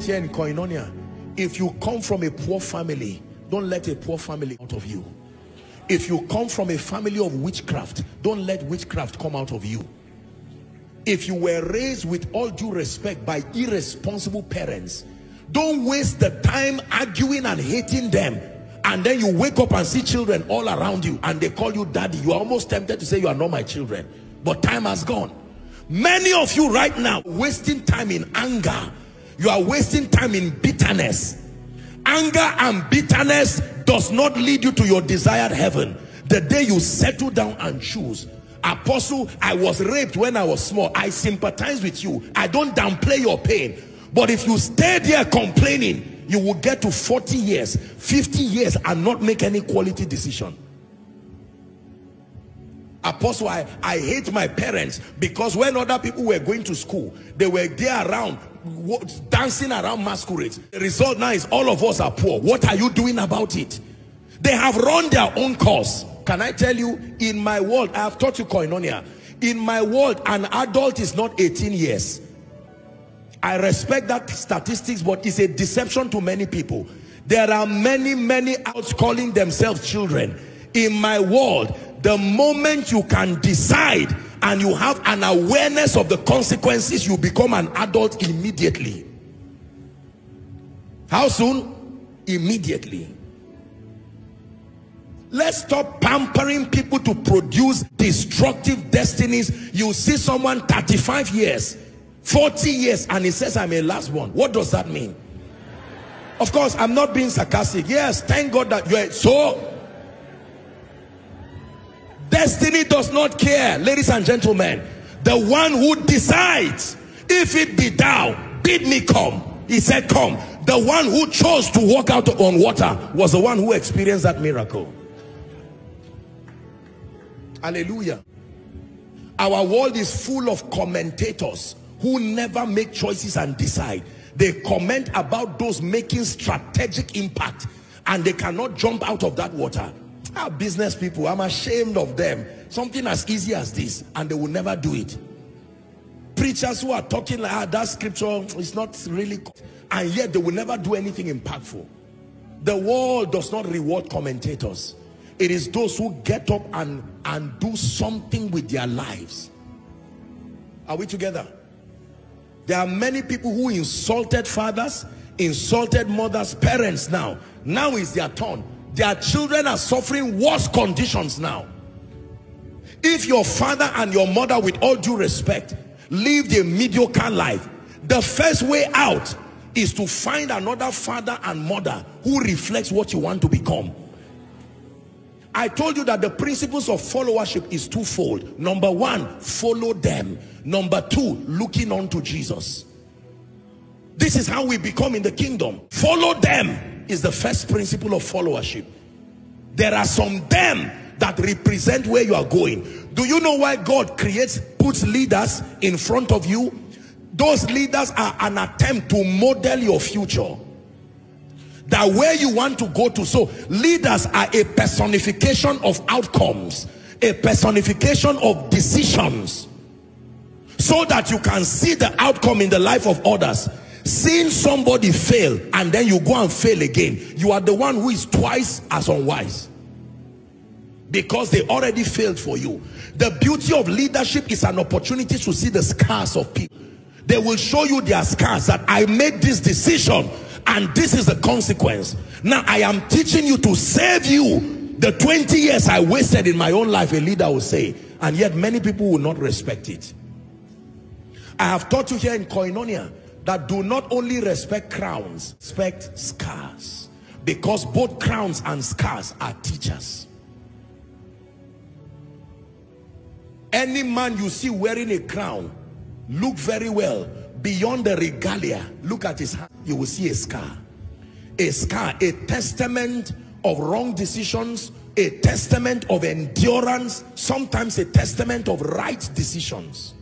it here in Koinonia. If you come from a poor family, don't let a poor family out of you. If you come from a family of witchcraft, don't let witchcraft come out of you. If you were raised with all due respect by irresponsible parents, don't waste the time arguing and hating them. And then you wake up and see children all around you and they call you daddy. You are almost tempted to say you are not my children. But time has gone. Many of you right now wasting time in anger. You are wasting time in bitterness. Anger and bitterness does not lead you to your desired heaven. The day you settle down and choose. Apostle, I was raped when I was small. I sympathize with you. I don't downplay your pain. But if you stay there complaining, you will get to 40 years, 50 years and not make any quality decision. Apostle, I, I hate my parents because when other people were going to school, they were there around, dancing around masquerades. The result now is all of us are poor. What are you doing about it? They have run their own course. Can I tell you, in my world, I have taught you koinonia. In my world, an adult is not 18 years. I respect that statistics, but it's a deception to many people. There are many, many out calling themselves children. In my world, the moment you can decide and you have an awareness of the consequences, you become an adult immediately. How soon? Immediately. Let's stop pampering people to produce destructive destinies. You see someone 35 years, 40 years, and he says, I'm a last one. What does that mean? Of course, I'm not being sarcastic. Yes, thank God that you're so Destiny does not care, ladies and gentlemen. The one who decides, if it be thou, bid me come. He said, come. The one who chose to walk out on water was the one who experienced that miracle. Hallelujah. Our world is full of commentators who never make choices and decide. They comment about those making strategic impact and they cannot jump out of that water. Our business people, I'm ashamed of them. Something as easy as this, and they will never do it. Preachers who are talking like, ah, that scripture is not really, and yet they will never do anything impactful. The world does not reward commentators. It is those who get up and, and do something with their lives. Are we together? There are many people who insulted fathers, insulted mothers, parents now. Now is their turn their children are suffering worse conditions now. If your father and your mother, with all due respect, lived a mediocre life, the first way out is to find another father and mother who reflects what you want to become. I told you that the principles of followership is twofold. Number one, follow them. Number two, looking on to Jesus. This is how we become in the kingdom. Follow them is the first principle of followership. There are some them that represent where you are going. Do you know why God creates, puts leaders in front of you? Those leaders are an attempt to model your future. That where you want to go to. So leaders are a personification of outcomes. A personification of decisions. So that you can see the outcome in the life of others seeing somebody fail and then you go and fail again you are the one who is twice as unwise. Because they already failed for you. The beauty of leadership is an opportunity to see the scars of people. They will show you their scars that I made this decision and this is the consequence. Now I am teaching you to save you. The 20 years I wasted in my own life a leader will say and yet many people will not respect it. I have taught you here in Koinonia that do not only respect crowns, respect scars. Because both crowns and scars are teachers. Any man you see wearing a crown, look very well. Beyond the regalia, look at his hand, you will see a scar. A scar, a testament of wrong decisions, a testament of endurance, sometimes a testament of right decisions.